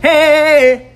Hey!